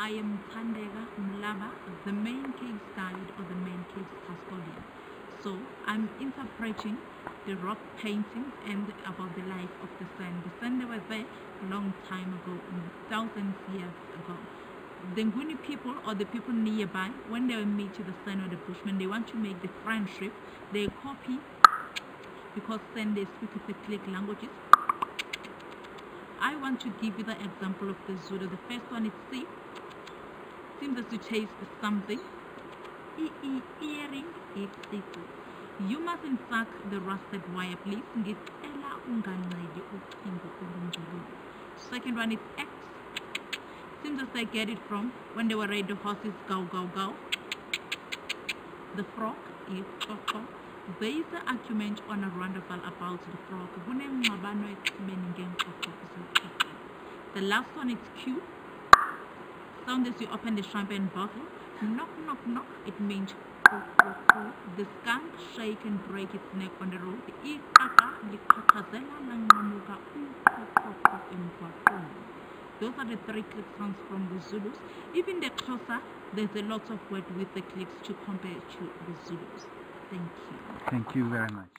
I am Thandega Mhlaba, the main case guide or the main case custodian. So I'm interpreting the rock paintings and about the life of the San. The San they were there a long time ago, mm, thousands years ago. The Nguni people or the people nearby, when they meet the San or the Bushmen, they want to make the friendship. They copy because then they speak the click languages. I want to give you the example of the Zulu. The first one is C. Seems as you taste something. E e earring it. You mustn't suck the rusted wire, please. Ngicela ungancedi ucingo. Second one is X. Seems as I get it from when they were riding the horses go go go. The frog is Coco. There is an argument on a roundabout about the frog. The last one is Q. Sound as you open the champagne bottle. Knock, knock, knock. It means. The skunk shake and break its neck on the road. Those are the three click sounds from the Zulus. Even the Xhosa, there's a lot of word with the clicks to compare to the Zulus. Thank you. Thank you very much.